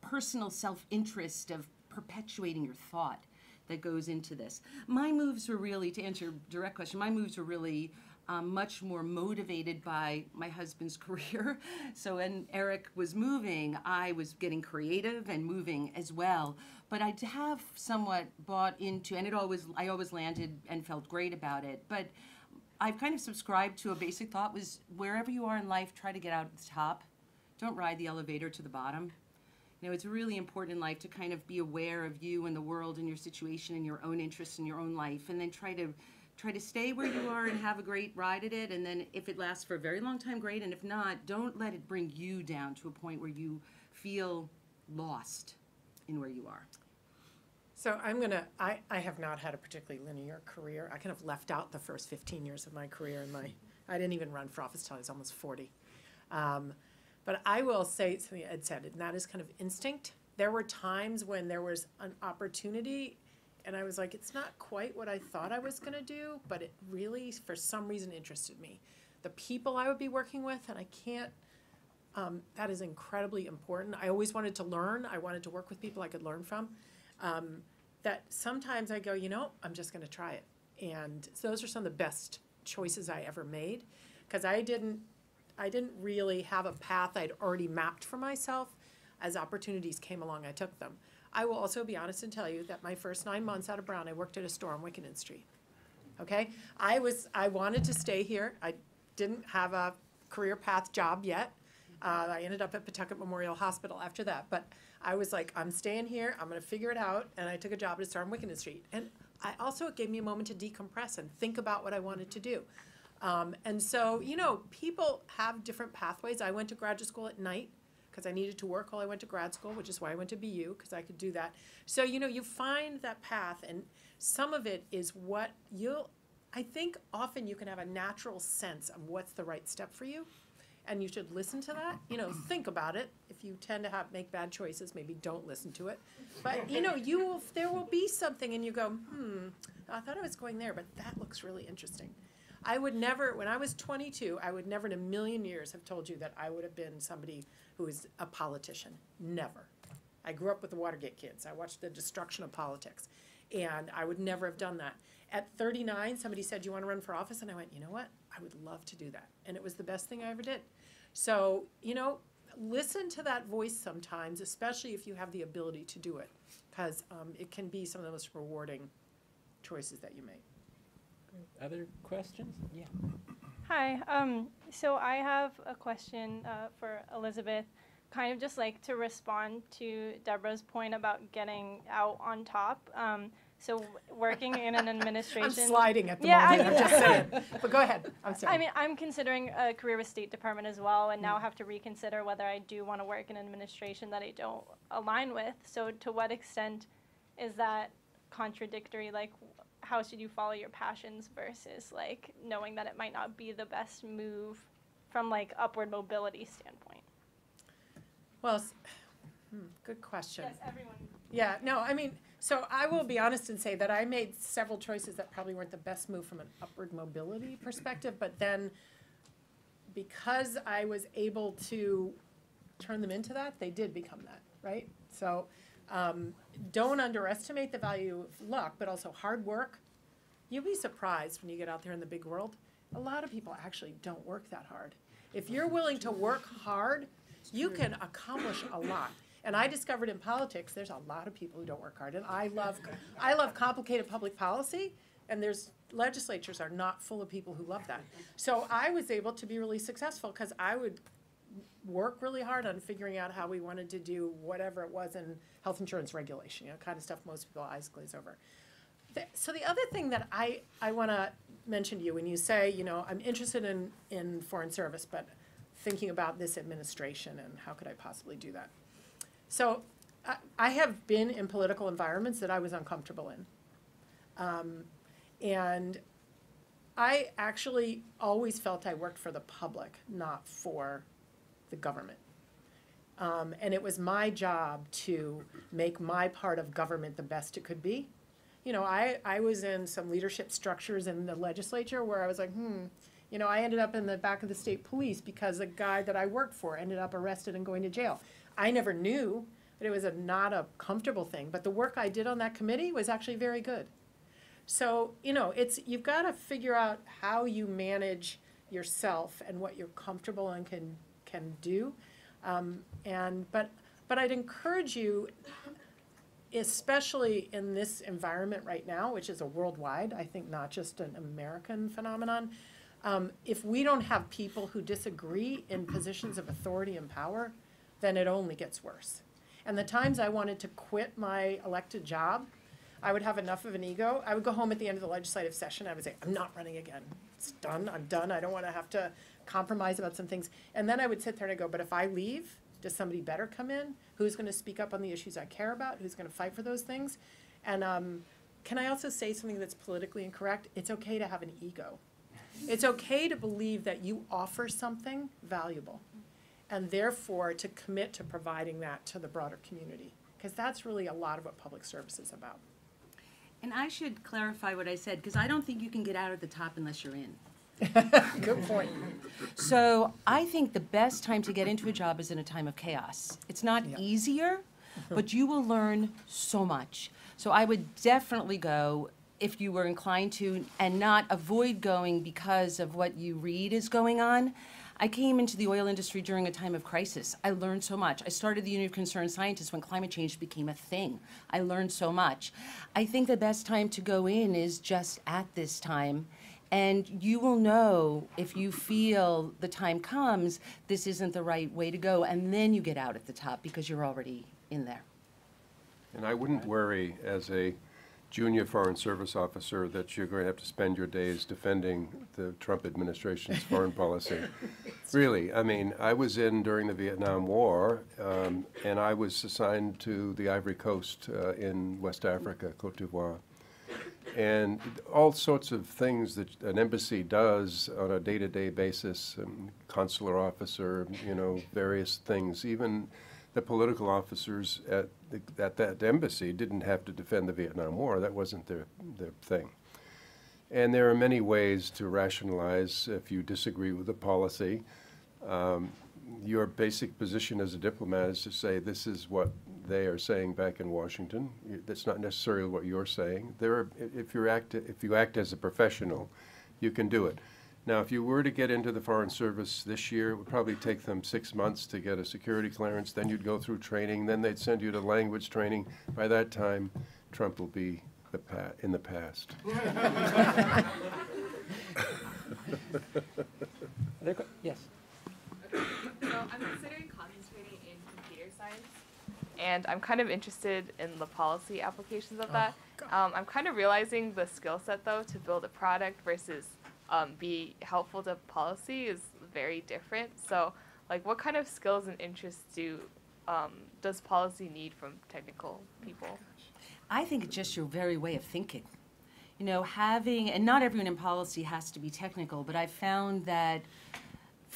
[SPEAKER 4] personal self-interest of perpetuating your thought that goes into this. My moves were really, to answer your direct question, my moves were really um, much more motivated by my husband's career. So when Eric was moving, I was getting creative and moving as well. But I have somewhat bought into, and it always, I always landed and felt great about it. But I've kind of subscribed to a basic thought was wherever you are in life, try to get out at the top. Don't ride the elevator to the bottom. You know, it's really important in life to kind of be aware of you and the world and your situation and your own interests and your own life, and then try to try to stay where you are and have a great ride at it. And then if it lasts for a very long time, great. And if not, don't let it bring you down to a point where you feel lost in where you are.
[SPEAKER 2] So I'm gonna, I, I have not had a particularly linear career. I kind of left out the first fifteen years of my career and my, I didn't even run for office till I was almost forty. Um, but I will say something Ed said, and that is kind of instinct. There were times when there was an opportunity and I was like, it's not quite what I thought I was gonna do, but it really, for some reason, interested me. The people I would be working with, and I can't, um, that is incredibly important. I always wanted to learn. I wanted to work with people I could learn from. Um, that sometimes I go, you know, I'm just gonna try it. And so those are some of the best choices I ever made. Cause I didn't, I didn't really have a path I'd already mapped for myself. As opportunities came along, I took them. I will also be honest and tell you that my first nine months out of Brown, I worked at a store on Wickenden Street. Okay? I was, I wanted to stay here. I didn't have a career path job yet. Uh, I ended up at Pawtucket Memorial Hospital after that. But I was like, I'm staying here. I'm going to figure it out. And I took a job at a store on Wickenden Street. And I also, it gave me a moment to decompress and think about what I wanted to do. Um, and so, you know, people have different pathways. I went to graduate school at night because I needed to work while I went to grad school, which is why I went to BU because I could do that. So, you know, you find that path, and some of it is what you'll, I think often you can have a natural sense of what's the right step for you. And you should listen to that, you know, think about it. If you tend to have, make bad choices, maybe don't listen to it. But, you know, you will, there will be something and you go, hmm, I thought I was going there, but that looks really interesting. I would never, when I was 22, I would never in a million years have told you that I would have been somebody who is a politician. Never. I grew up with the Watergate kids. I watched the destruction of politics. And I would never have done that. At 39, somebody said, You want to run for office? And I went, You know what? I would love to do that. And it was the best thing I ever did. So, you know, listen to that voice sometimes, especially if you have the ability to do it, because um, it can be some of the most rewarding choices that you make.
[SPEAKER 1] Other questions? Yeah.
[SPEAKER 7] Hi. Um, so I have a question uh, for Elizabeth, kind of just like to respond to Deborah's point about getting out on top. Um, So working in an administration.
[SPEAKER 2] I'm sliding at the
[SPEAKER 7] Yeah, I
[SPEAKER 2] moment, I'm just saying. But go ahead, I'm sorry.
[SPEAKER 7] I mean, I'm considering a career with State Department as well, and now have to reconsider whether I do want to work in an administration that I don't align with. So, to what extent is that contradictory? Like, how should you follow your passions versus like knowing that it might not be the best move from like upward mobility standpoint?
[SPEAKER 2] Well, hmm, good question.
[SPEAKER 7] everyone.
[SPEAKER 2] Yeah, no, I mean, so I will be honest and say that I made several choices that probably weren't the best move from an upward mobility perspective, but then because I was able to turn them into that, they did become that, right? So, um, don't underestimate the value of luck, but also hard work. You'll be surprised when you get out there in the big world. A lot of people actually don't work that hard. If you're willing to work hard, you can accomplish a lot. And I discovered in politics, there's a lot of people who don't work hard. And I love, I love complicated public policy, and there's, legislatures are not full of people who love that. So I was able to be really successful, because I would work really hard on figuring out how we wanted to do whatever it was in health insurance regulation, you know, kind of stuff most people eyes glaze over. The- So the other thing that I, I want to mention to you, when you say, you know, I'm interested in, in foreign service, but thinking about this administration and how could I possibly do that? So I, I have been in political environments that I was uncomfortable in. Um, and I actually always felt I worked for the public, not for the government. Um, and it was my job to make my part of government the best it could be. You know, I, I was in some leadership structures in the legislature where I was like, hmm, you know, I ended up in the back of the state police because the guy that I worked for ended up arrested and going to jail. I never knew that it was a, not a comfortable thing, but the work I did on that committee was actually very good. So, you know, it's, you've got to figure out how you manage yourself and what you're comfortable and can, can do. Um, and, but, but I'd encourage you, especially in this environment right now, which is a worldwide, I think not just an American phenomenon, um, if we don't have people who disagree in positions of authority and power, then it only gets worse. And the times I wanted to quit my elected job, I would have enough of an ego. I would go home at the end of the legislative session. I would say, I'm not running again. It's done. I'm done. I don't want to have to compromise about some things. And then I would sit there and I go, but if I leave, does somebody better come in? Who's going to speak up on the issues I care about? Who's going to fight for those things? And um, can I also say something that's politically incorrect? It's okay to have an ego. It's okay to believe that you offer something valuable and therefore to commit to providing that to the broader community. Because that's really a lot of what public service is about.
[SPEAKER 4] And I should clarify what I said, because I don't think you can get out at the top unless you're in.
[SPEAKER 2] Good point.
[SPEAKER 4] So I think the best time to get into a job is in a time of chaos. It's not
[SPEAKER 2] Yeah.
[SPEAKER 4] easier, but you will learn so much. So I would definitely go if you were inclined to and not avoid going because of what you read is going on. I came into the oil industry during a time of crisis. I learned so much. I started the Union of Concerned Scientists when climate change became a thing. I learned so much. I think the best time to go in is just at this time. And you will know if you feel the time comes, this isn't the right way to go. And then you get out at the top because you're already in there.
[SPEAKER 3] And I wouldn't worry as a junior foreign service officer that you're going to have to spend your days defending the Trump administration's foreign policy. Really, I mean, I was in during the Vietnam War, um, and I was assigned to the Ivory Coast uh, in West Africa, Cote d'Ivoire. And all sorts of things that an embassy does on a day-to-day basis, um, consular officer, you know, various things, even the political officers at, the, at that embassy didn't have to defend the Vietnam War. That wasn't their, their thing. And there are many ways to rationalize if you disagree with the policy. Um, your basic position as a diplomat is to say this is what they are saying back in Washington. That's not necessarily what you're saying. There are, if you act, if you act as a professional, you can do it. Now, if you were to get into the Foreign Service this year, it would probably take them six months to get a security clearance, then you'd go through training, then they'd send you to language training. By that time, Trump will be the pa, in the past.
[SPEAKER 1] Yes.
[SPEAKER 8] So I'm considering concentrating in computer science, and I'm kind of interested in the policy applications of that. Um, I'm kind of realizing the skill set though to build a product versus um, be helpful to policy is very different. So, like, what kind of skills and interests do um, does policy need from technical people?
[SPEAKER 4] I think it's just your very way of thinking. You know, having, and not everyone in policy has to be technical, but I've found that,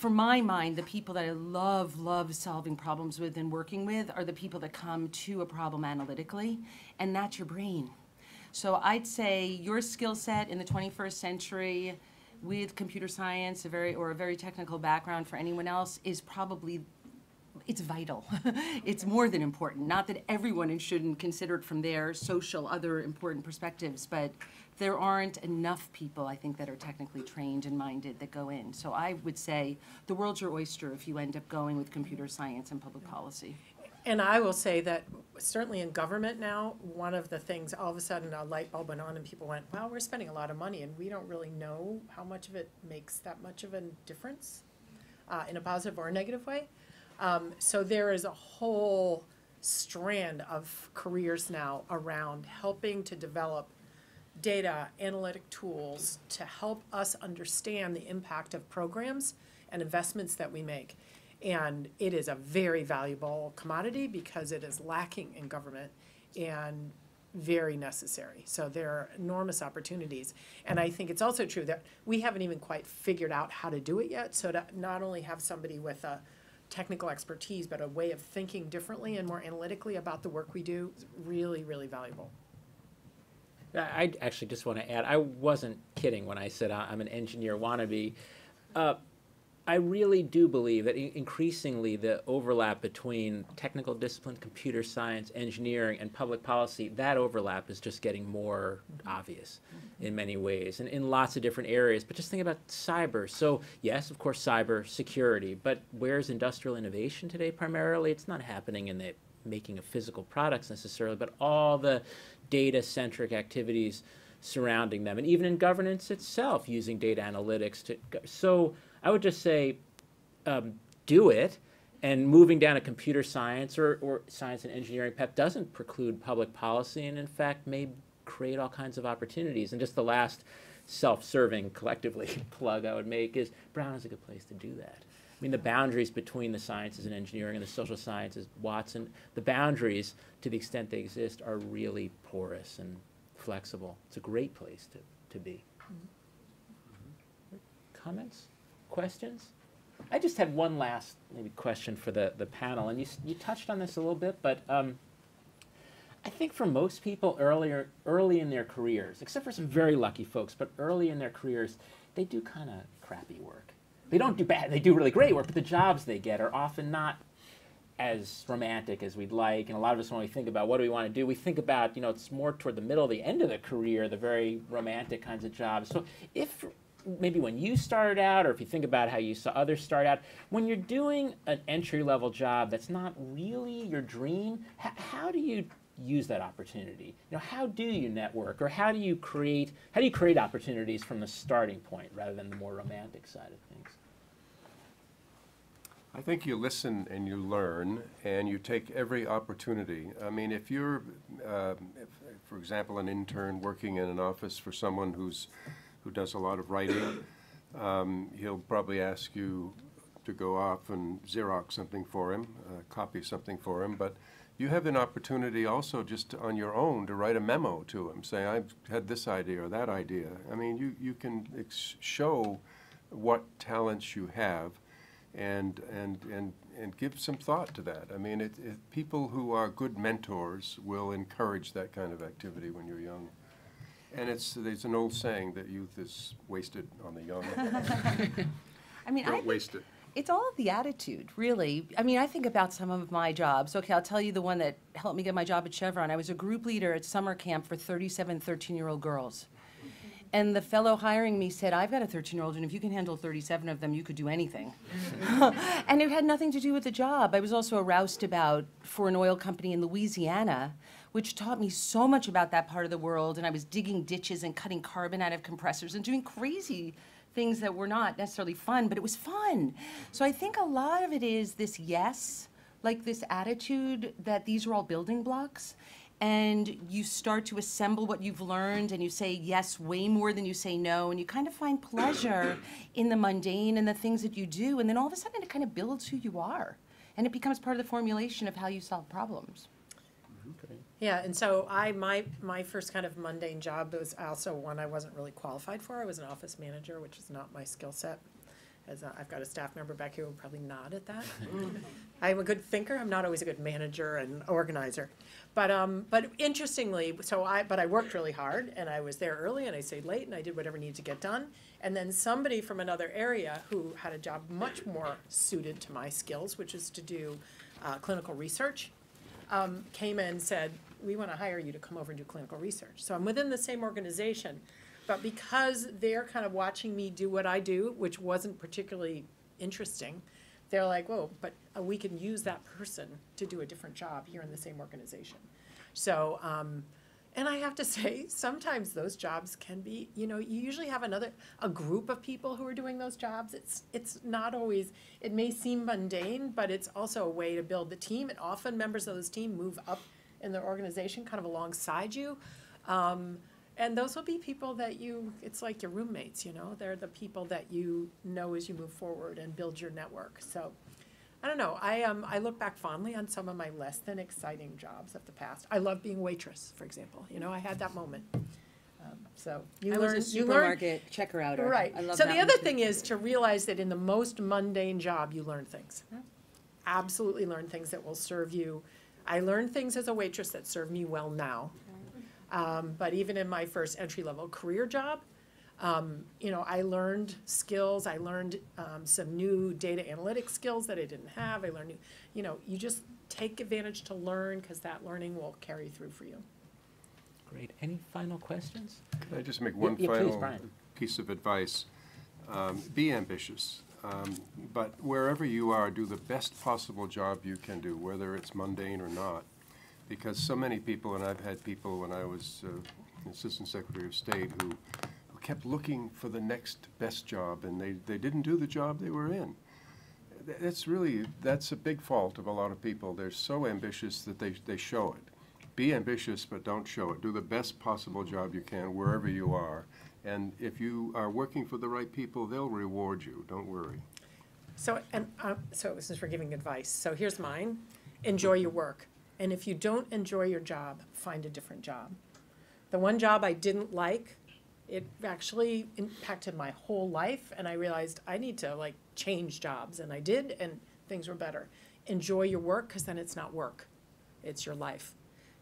[SPEAKER 4] for my mind, the people that I love, love solving problems with and working with are the people that come to a problem analytically, and that's your brain. So I'd say your skill set in the 21st century with computer science, a very, or a very technical background for anyone else, is probably it's vital. it's more than important. Not that everyone shouldn't consider it from their social, other important perspectives, but there aren't enough people, I think, that are technically trained and minded that go in. So I would say the world's your oyster if you end up going with computer science and public policy.
[SPEAKER 2] And I will say that certainly in government now, one of the things, all of a sudden a light bulb went on and people went, wow, we're spending a lot of money and we don't really know how much of it makes that much of a difference uh, in a positive or a negative way. Um, so there is a whole strand of careers now around helping to develop data analytic tools to help us understand the impact of programs and investments that we make. And it is a very valuable commodity because it is lacking in government and very necessary. So there are enormous opportunities. And I think it's also true that we haven't even quite figured out how to do it yet. So to not only have somebody with a technical expertise, but a way of thinking differently and more analytically about the work we do is really, really valuable.
[SPEAKER 1] I actually just want to add, I wasn't kidding when I said I'm an engineer wannabe. Uh, I really do believe that increasingly the overlap between technical discipline, computer science, engineering, and public policy, that overlap is just getting more obvious in many ways and in lots of different areas. But just think about cyber. So, yes, of course, cyber security, but where's industrial innovation today primarily? It's not happening in the making of physical products necessarily, but all the data centric activities surrounding them, and even in governance itself, using data analytics to. So I would just say, um, do it. And moving down a computer science or, or science and engineering path doesn't preclude public policy, and in fact may create all kinds of opportunities. And just the last self-serving collectively plug I would make is Brown is a good place to do that. I mean, the boundaries between the sciences and engineering and the social sciences, Watson, the boundaries, to the extent they exist, are really porous and flexible. It's a great place to, to be. Comments? Questions? I just had one last maybe question for the, the panel, and you, you touched on this a little bit, but um, I think for most people earlier, early in their careers, except for some very lucky folks, but early in their careers, they do kind of crappy work. They don't do bad, they do really great work, but the jobs they get are often not as romantic as we'd like. And a lot of us, when we think about what do we want to do, we think about, you know, it's more toward the middle, the end of the career, the very romantic kinds of jobs. So if maybe when you started out, or if you think about how you saw others start out, when you're doing an entry level job that's not really your dream, how do you use that opportunity? You know, how do you network, or how do you create how do you create opportunities from the starting point rather than the more romantic side of things?
[SPEAKER 3] I think you listen and you learn, and you take every opportunity. I mean, if you're, um, if, for example, an intern working in an office for someone who's, who does a lot of writing, um, he'll probably ask you to go off and Xerox something for him, uh, copy something for him, but you have an opportunity also just on your own to write a memo to him, say, I've had this idea or that idea. I mean, you, you can show what talents you have and, and, and, and give some thought to that. I mean, it, it, people who are good mentors will encourage that kind of activity when you're young. And it's, there's an old saying that youth is wasted on the young.
[SPEAKER 4] I mean, I
[SPEAKER 3] Don't
[SPEAKER 4] think
[SPEAKER 3] waste it.
[SPEAKER 4] it's all the attitude, really. I mean, I think about some of my jobs. Okay, I'll tell you the one that helped me get my job at Chevron. I was a group leader at summer camp for 37 13 year old girls. And the fellow hiring me said, I've got a 13 year old, and if you can handle 37 of them, you could do anything. and it had nothing to do with the job. I was also a roustabout for an oil company in Louisiana, which taught me so much about that part of the world. And I was digging ditches and cutting carbon out of compressors and doing crazy things that were not necessarily fun, but it was fun. So I think a lot of it is this yes like this attitude that these are all building blocks and you start to assemble what you've learned and you say yes way more than you say no and you kind of find pleasure in the mundane and the things that you do and then all of a sudden it kind of builds who you are and it becomes part of the formulation of how you solve problems
[SPEAKER 2] Yeah, and so I, my, my first kind of mundane job was also one I wasn't really qualified for. I was an office manager, which is not my skill set. As I've got a staff member back here who probably nod at that. I'm a good thinker, I'm not always a good manager and organizer. But, um, but interestingly, so I, but I worked really hard and I was there early and I stayed late and I did whatever needed to get done. And then somebody from another area who had a job much more suited to my skills, which is to do, uh, clinical research, um, came in and said, we want to hire you to come over and do clinical research. So I'm within the same organization, but because they're kind of watching me do what I do, which wasn't particularly interesting, they're like, whoa, but uh, we can use that person to do a different job here in the same organization. So, um, and I have to say, sometimes those jobs can be, you know, you usually have another, a group of people who are doing those jobs. It's, it's not always, it may seem mundane, but it's also a way to build the team. And often members of this team move up in their organization kind of alongside you. Um, and those will be people that you, it's like your roommates, you know, they're the people that you know as you move forward and build your network. So, I don't know, I, um, I look back fondly on some of my less than exciting jobs of the past. I love being waitress, for example, you know, I had that moment. Um, So, you
[SPEAKER 4] I
[SPEAKER 2] learn,
[SPEAKER 4] was a
[SPEAKER 2] you learn.
[SPEAKER 4] supermarket checker outer.
[SPEAKER 2] Right.
[SPEAKER 4] I love
[SPEAKER 2] So the other thing is to realize that in the most mundane job, you learn things. Absolutely learn things that will serve you. I learned things as a waitress that serve me well now. Um, but even in my first entry-level career job, um, you know, I learned skills, I learned, um, some new data analytic skills that I didn't have. I learned, new- you know, you just take advantage to learn, cause that learning will carry through for you.
[SPEAKER 1] Great. Any final questions?
[SPEAKER 3] Can I just make one
[SPEAKER 1] yeah, please,
[SPEAKER 3] final
[SPEAKER 1] Brian.
[SPEAKER 3] piece of advice? Um, Be ambitious, um, but wherever you are, do the best possible job you can do, whether it's mundane or not. Because so many people, and I've had people when I was uh, Assistant Secretary of State, who who kept looking for the next best job, and they, they didn't do the job they were in. That's really, that's a big fault of a lot of people. They're so ambitious that they, they show it. Be ambitious, but don't show it. Do the best possible job you can wherever you are. And if you are working for the right people, they'll reward you. Don't worry.
[SPEAKER 2] So, and, uh, so since we're giving advice, so here's mine, enjoy your work. And if you don't enjoy your job, find a different job. The one job I didn't like, it actually impacted my whole life, and I realized I need to like change jobs, and I did, and things were better. Enjoy your work, cause then it's not work, it's your life.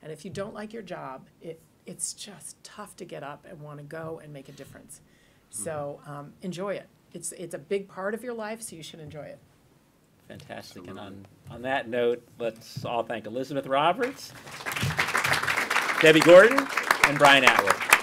[SPEAKER 2] And if you don't like your job, it, it's just tough to get up and wanna go and make a difference. So, um, enjoy it. It's, it's a big part of your life, so you should enjoy it.
[SPEAKER 1] Fantastic. And on, on that note, let's all thank Elizabeth Roberts, Debbie Gordon, and Brian Atwood.